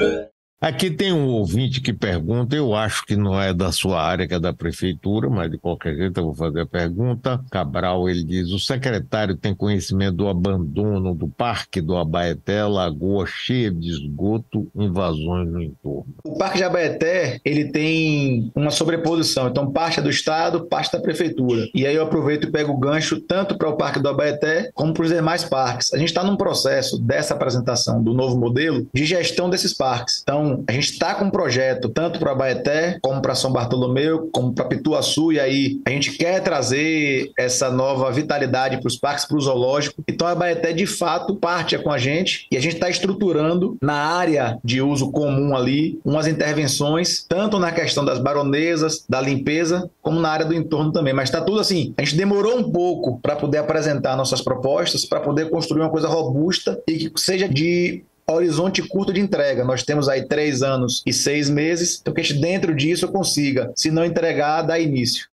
Uh. Aqui tem um ouvinte que pergunta, eu acho que não é da sua área, que é da prefeitura, mas de qualquer jeito eu vou fazer a pergunta. Cabral, ele diz, o secretário tem conhecimento do abandono do parque do Abaeté, lagoa cheia de esgoto, invasões no entorno. O parque de Abaeté, ele tem uma sobreposição, então parte é do Estado, parte da prefeitura. E aí eu aproveito e pego o gancho tanto para o parque do Abaeté, como para os demais parques. A gente está num processo dessa apresentação do novo modelo de gestão desses parques. Então, a gente está com um projeto tanto para Baeté, como para São Bartolomeu, como para Pituaçu, e aí a gente quer trazer essa nova vitalidade para os parques, para o zoológico. Então a Baeté, de fato, parte com a gente e a gente está estruturando na área de uso comum ali umas intervenções, tanto na questão das baronesas, da limpeza, como na área do entorno também. Mas está tudo assim. A gente demorou um pouco para poder apresentar nossas propostas, para poder construir uma coisa robusta e que seja de horizonte curto de entrega. Nós temos aí três anos e seis meses, então que a gente dentro disso consiga, se não entregar, dar início.